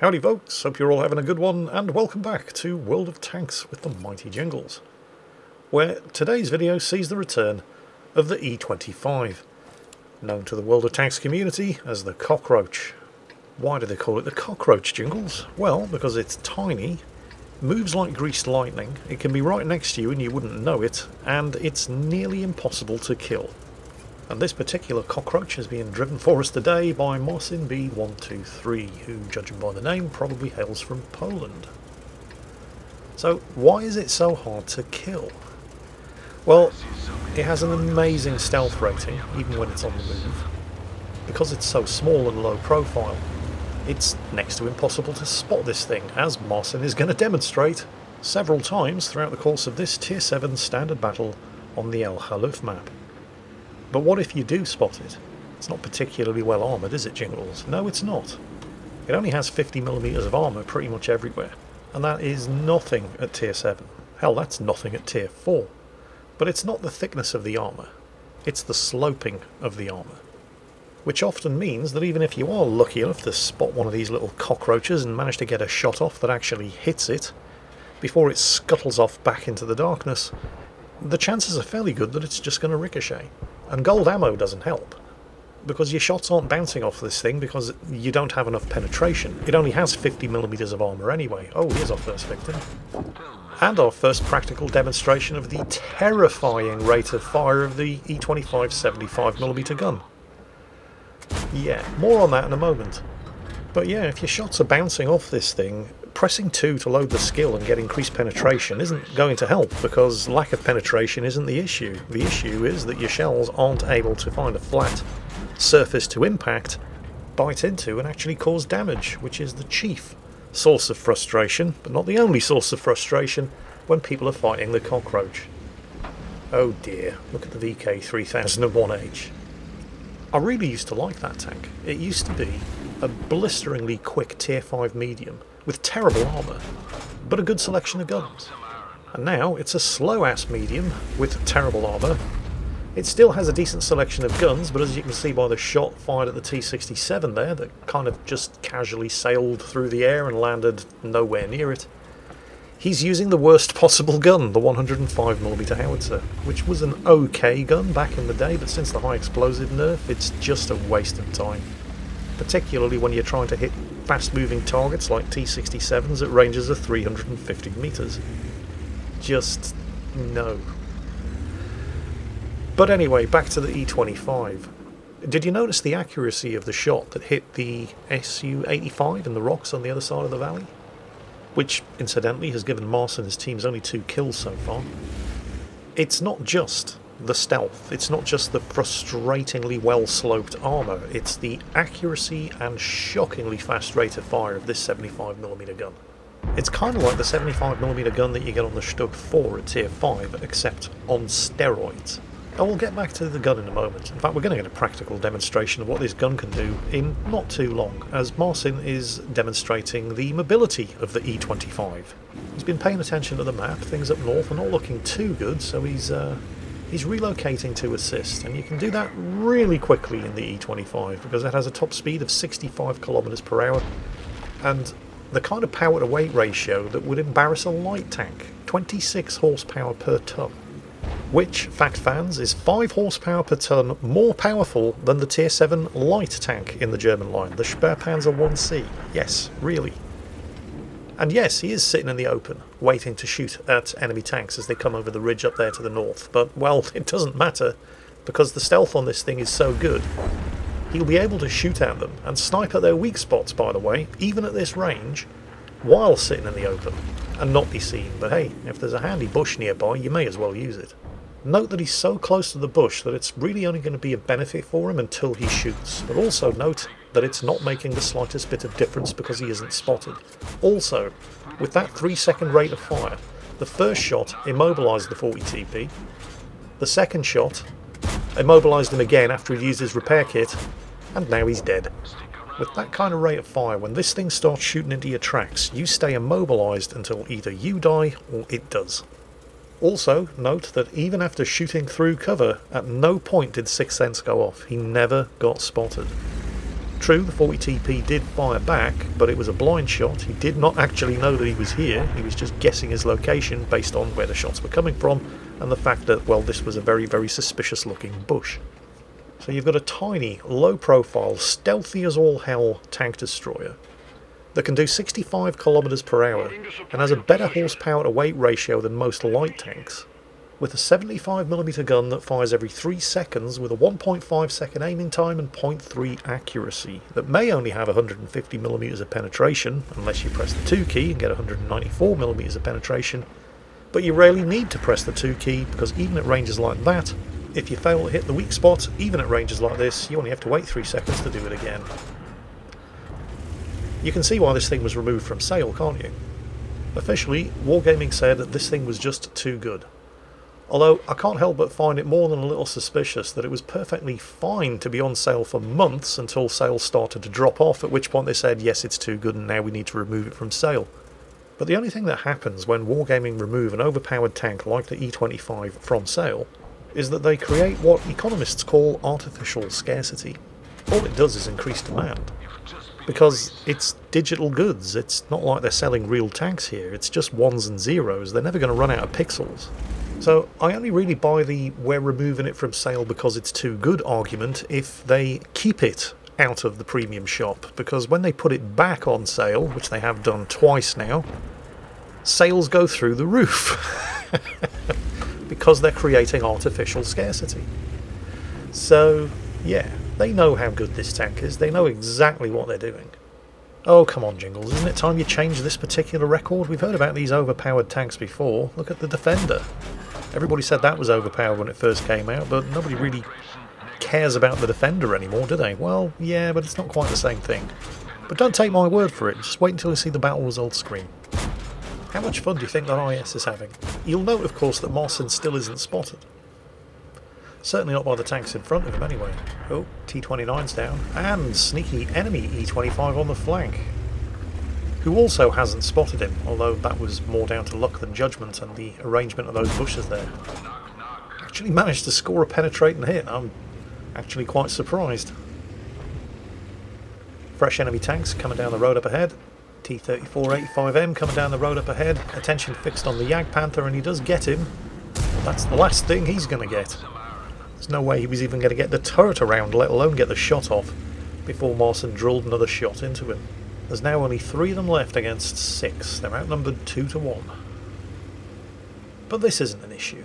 Howdy folks, hope you're all having a good one and welcome back to World of Tanks with the Mighty Jingles where today's video sees the return of the E25 known to the World of Tanks community as the Cockroach. Why do they call it the Cockroach Jingles? Well, because it's tiny, moves like greased lightning, it can be right next to you and you wouldn't know it, and it's nearly impossible to kill. And this particular cockroach is being driven for us today by Marcin B123, who, judging by the name, probably hails from Poland. So, why is it so hard to kill? Well, it has an amazing stealth rating, even when it's on the move. Because it's so small and low profile, it's next to impossible to spot this thing, as Marcin is going to demonstrate several times throughout the course of this Tier 7 standard battle on the El Haluf map. But what if you do spot it? It's not particularly well armoured, is it, Jingles? No, it's not. It only has 50mm of armour pretty much everywhere, and that is nothing at Tier 7. Hell, that's nothing at Tier 4. But it's not the thickness of the armour, it's the sloping of the armour. Which often means that even if you are lucky enough to spot one of these little cockroaches and manage to get a shot off that actually hits it, before it scuttles off back into the darkness, the chances are fairly good that it's just going to ricochet. And gold ammo doesn't help. Because your shots aren't bouncing off this thing because you don't have enough penetration. It only has 50mm of armour anyway. Oh, here's our first victim. And our first practical demonstration of the terrifying rate of fire of the E25 75mm gun. Yeah, more on that in a moment. But yeah, if your shots are bouncing off this thing, pressing 2 to load the skill and get increased penetration isn't going to help because lack of penetration isn't the issue. The issue is that your shells aren't able to find a flat surface to impact, bite into and actually cause damage, which is the chief source of frustration, but not the only source of frustration when people are fighting the cockroach. Oh dear, look at the VK3001H. I really used to like that tank. It used to be a blisteringly quick tier 5 medium with terrible armour, but a good selection of guns. And now it's a slow-ass medium with terrible armour. It still has a decent selection of guns, but as you can see by the shot fired at the T-67 there, that kind of just casually sailed through the air and landed nowhere near it, he's using the worst possible gun, the 105mm howitzer, which was an okay gun back in the day, but since the high explosive nerf, it's just a waste of time. Particularly when you're trying to hit fast-moving targets like T-67s at ranges of 350 metres. Just no. But anyway, back to the E25. Did you notice the accuracy of the shot that hit the Su-85 and the rocks on the other side of the valley? Which, incidentally, has given Mars and his teams only two kills so far. It's not just the stealth. It's not just the frustratingly well sloped armour, it's the accuracy and shockingly fast rate of fire of this 75mm gun. It's kind of like the 75mm gun that you get on the Stug 4 at Tier 5, except on steroids. And we'll get back to the gun in a moment. In fact, we're going to get a practical demonstration of what this gun can do in not too long, as Marcin is demonstrating the mobility of the E25. He's been paying attention to the map, things up north are not looking too good, so he's uh, He's relocating to assist, and you can do that really quickly in the E25 because it has a top speed of 65 kilometers per hour and the kind of power to weight ratio that would embarrass a light tank 26 horsepower per ton. Which, fact fans, is 5 horsepower per ton more powerful than the Tier 7 light tank in the German line, the Spähpanzer 1C. Yes, really. And yes, he is sitting in the open, waiting to shoot at enemy tanks as they come over the ridge up there to the north. But, well, it doesn't matter, because the stealth on this thing is so good. He'll be able to shoot at them, and snipe at their weak spots, by the way, even at this range, while sitting in the open, and not be seen. But hey, if there's a handy bush nearby, you may as well use it. Note that he's so close to the bush that it's really only going to be a benefit for him until he shoots. But also note that it's not making the slightest bit of difference because he isn't spotted. Also, with that 3 second rate of fire, the first shot immobilised the 40 TP, the second shot immobilised him again after he used his repair kit, and now he's dead. With that kind of rate of fire, when this thing starts shooting into your tracks, you stay immobilised until either you die or it does. Also, note that even after shooting through cover, at no point did Sixth Sense go off. He never got spotted. True, the 40TP did fire back, but it was a blind shot. He did not actually know that he was here. He was just guessing his location based on where the shots were coming from and the fact that, well, this was a very, very suspicious looking bush. So you've got a tiny, low profile, stealthy as all hell tank destroyer that can do 65 kilometers per hour and has a better horsepower to weight ratio than most light tanks with a 75mm gun that fires every 3 seconds with a 1.5 second aiming time and 0.3 accuracy that may only have 150mm of penetration unless you press the 2 key and get 194mm of penetration but you rarely need to press the 2 key because even at ranges like that if you fail to hit the weak spot even at ranges like this you only have to wait 3 seconds to do it again. You can see why this thing was removed from sale can't you? Officially, Wargaming said that this thing was just too good. Although I can't help but find it more than a little suspicious that it was perfectly fine to be on sale for months until sales started to drop off, at which point they said, yes, it's too good and now we need to remove it from sale. But the only thing that happens when Wargaming remove an overpowered tank like the E25 from sale is that they create what economists call artificial scarcity. All it does is increase demand. Because it's digital goods, it's not like they're selling real tanks here, it's just ones and zeros, they're never going to run out of pixels. So I only really buy the we're removing it from sale because it's too good argument if they keep it out of the premium shop. Because when they put it back on sale, which they have done twice now, sales go through the roof. Because they're creating artificial scarcity. So, yeah, they know how good this tank is, they know exactly what they're doing. Oh, come on, Jingles, isn't it time you change this particular record? We've heard about these overpowered tanks before. Look at the Defender. Everybody said that was overpowered when it first came out, but nobody really cares about the Defender anymore, do they? Well, yeah, but it's not quite the same thing. But don't take my word for it, just wait until you see the battle results screen. How much fun do you think that IS is having? You'll note, of course, that Marcin still isn't spotted. Certainly not by the tanks in front of him, anyway. Oh, T-29's down. And sneaky enemy E-25 on the flank who also hasn't spotted him, although that was more down to luck than judgment and the arrangement of those bushes there. Actually managed to score a penetrating hit. I'm actually quite surprised. Fresh enemy tanks coming down the road up ahead. T-34-85M coming down the road up ahead. Attention fixed on the Jagdpanther and he does get him. That's the last thing he's going to get. There's no way he was even going to get the turret around, let alone get the shot off, before Marcin drilled another shot into him. There's now only three of them left against six. They're outnumbered two to one. But this isn't an issue.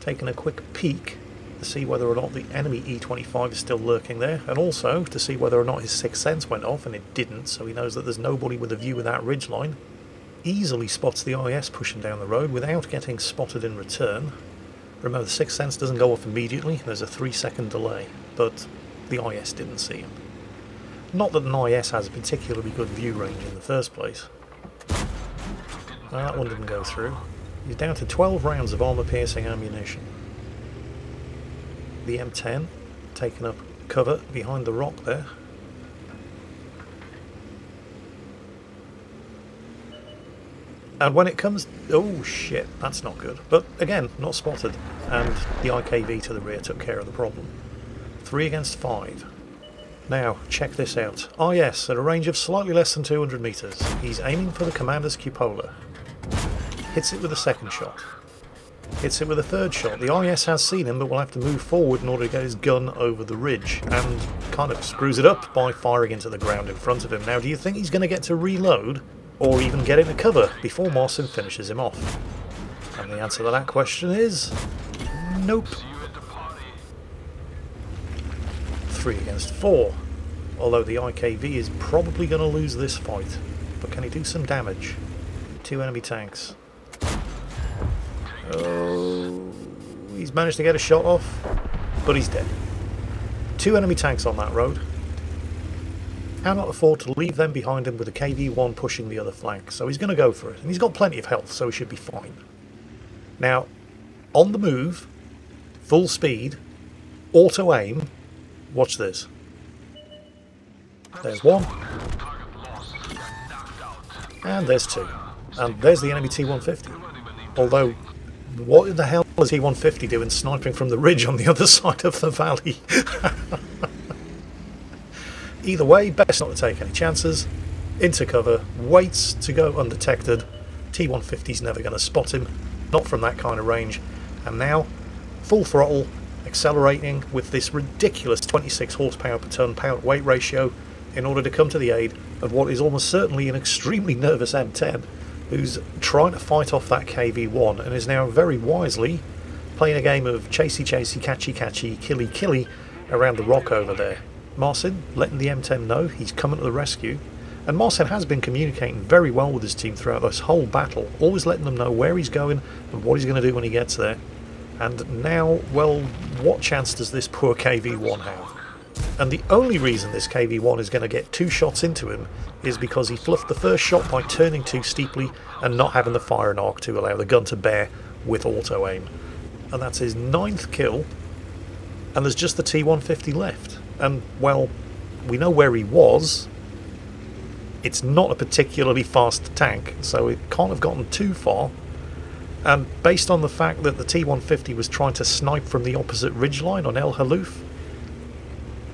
Taking a quick peek to see whether or not the enemy E25 is still lurking there, and also to see whether or not his sixth sense went off, and it didn't, so he knows that there's nobody with a view of that ridgeline. Easily spots the IS pushing down the road without getting spotted in return. Remember, the sixth sense doesn't go off immediately, there's a three second delay, but the IS didn't see him. Not that an IS has a particularly good view range in the first place. That one didn't go through. He's down to 12 rounds of armour-piercing ammunition. The M10 taking up cover behind the rock there. And when it comes... Oh shit, that's not good. But again, not spotted. And the IKV to the rear took care of the problem. Three against five. Now, check this out. Oh yes, at a range of slightly less than 200 metres, he's aiming for the commander's cupola. Hits it with a second shot. Hits it with a third shot. The ah, IS has seen him, but will have to move forward in order to get his gun over the ridge, and kind of screws it up by firing into the ground in front of him. Now, do you think he's going to get to reload, or even get into cover, before Marcin finishes him off? And the answer to that question is... Nope. Three against four although the IKV is probably going to lose this fight. But can he do some damage? Two enemy tanks. Oh, he's managed to get a shot off, but he's dead. Two enemy tanks on that road. Cannot afford to leave them behind him with a KV-1 pushing the other flank, so he's going to go for it. And he's got plenty of health, so he should be fine. Now, on the move, full speed, auto-aim, watch this. There's one. And there's two. And there's the enemy T-150. Although, what in the hell is T-150 doing sniping from the ridge on the other side of the valley? Either way, best not to take any chances. Into cover, waits to go undetected. T150 is never going to spot him, not from that kind of range. And now, full throttle, accelerating with this ridiculous 26 horsepower per ton power weight ratio in order to come to the aid of what is almost certainly an extremely nervous M10 who's trying to fight off that KV1 and is now very wisely playing a game of chasey chasey, catchy catchy, killy killy around the rock over there. Marcin letting the M10 know he's coming to the rescue. And Marcin has been communicating very well with his team throughout this whole battle, always letting them know where he's going and what he's going to do when he gets there. And now, well, what chance does this poor KV1 have? And the only reason this KV1 is going to get two shots into him is because he fluffed the first shot by turning too steeply and not having the firing arc to allow the gun to bear with auto aim. And that's his ninth kill, and there's just the T150 left. And, well, we know where he was. It's not a particularly fast tank, so it can't have gotten too far. And based on the fact that the T150 was trying to snipe from the opposite ridgeline on El Haluf,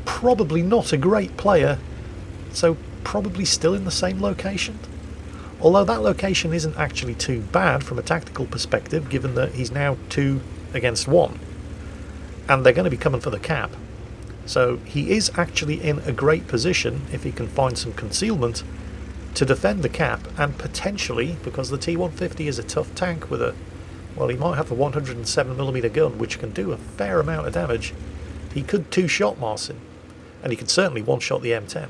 probably not a great player, so probably still in the same location. Although that location isn't actually too bad from a tactical perspective, given that he's now two against one. And they're going to be coming for the cap. So he is actually in a great position, if he can find some concealment, to defend the cap and potentially, because the T-150 is a tough tank with a, well he might have a 107mm gun which can do a fair amount of damage, he could two-shot Marcin and he can certainly one-shot the M10.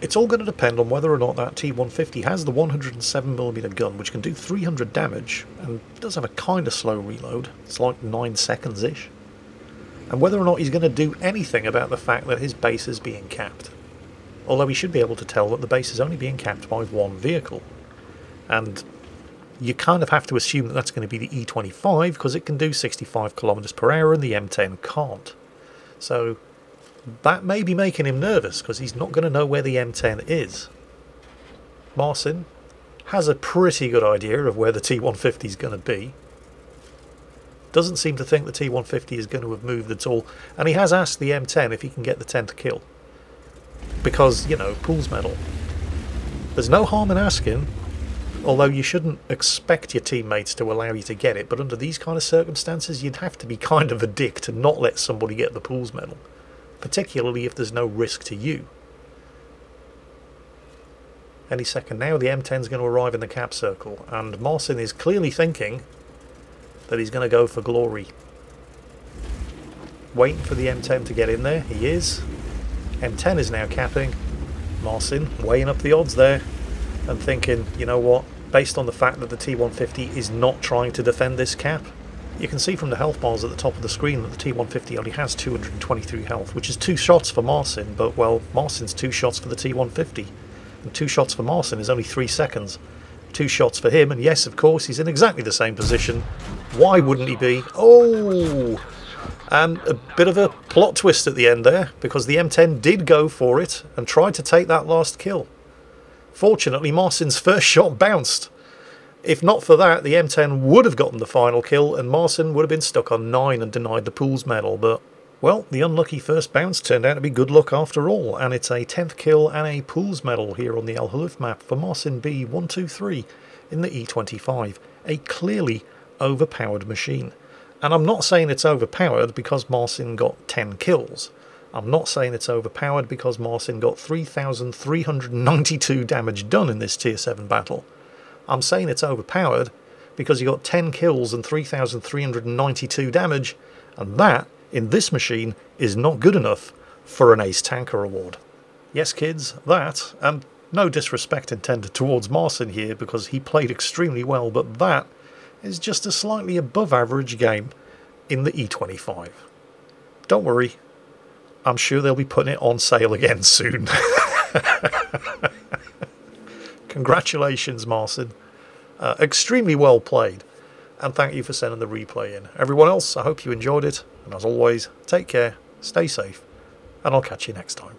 It's all going to depend on whether or not that T150 has the 107mm gun, which can do 300 damage, and does have a kind of slow reload. It's like 9 seconds-ish. And whether or not he's going to do anything about the fact that his base is being capped. Although he should be able to tell that the base is only being capped by one vehicle. And you kind of have to assume that that's going to be the E25, because it can do 65 kilometers per hour and the M10 can't. So that may be making him nervous because he's not going to know where the M10 is. Marcin has a pretty good idea of where the T150 is going to be. Doesn't seem to think the T150 is going to have moved at all. And he has asked the M10 if he can get the 10th kill. Because, you know, Pool's medal. There's no harm in asking, although you shouldn't expect your teammates to allow you to get it. But under these kind of circumstances, you'd have to be kind of a dick to not let somebody get the Pool's medal particularly if there's no risk to you. Any second now, the M10 is going to arrive in the cap circle, and Marcin is clearly thinking that he's going to go for glory. Waiting for the M10 to get in there, he is. M10 is now capping. Marcin weighing up the odds there and thinking, you know what, based on the fact that the T150 is not trying to defend this cap, you can see from the health bars at the top of the screen that the T150 only has 223 health, which is two shots for Marcin, but well, Marcin's two shots for the T150. And two shots for Marcin is only three seconds. Two shots for him, and yes, of course, he's in exactly the same position. Why wouldn't he be? Oh! And a bit of a plot twist at the end there, because the M10 did go for it and tried to take that last kill. Fortunately, Marcin's first shot bounced, if not for that, the M10 would have gotten the final kill and Marcin would have been stuck on 9 and denied the Pool's medal, but well, the unlucky first bounce turned out to be good luck after all, and it's a 10th kill and a Pool's medal here on the El Haluf map for Marcin B123 in the E25, a clearly overpowered machine. And I'm not saying it's overpowered because Marcin got 10 kills. I'm not saying it's overpowered because Marcin got 3,392 damage done in this Tier 7 battle. I'm saying it's overpowered because he got 10 kills and 3,392 damage, and that, in this machine, is not good enough for an Ace Tanker award. Yes, kids, that, and no disrespect intended towards Marcin here because he played extremely well, but that is just a slightly above average game in the E25. Don't worry, I'm sure they'll be putting it on sale again soon. Congratulations, Marcin. Uh, extremely well played. And thank you for sending the replay in. Everyone else, I hope you enjoyed it. And as always, take care, stay safe, and I'll catch you next time.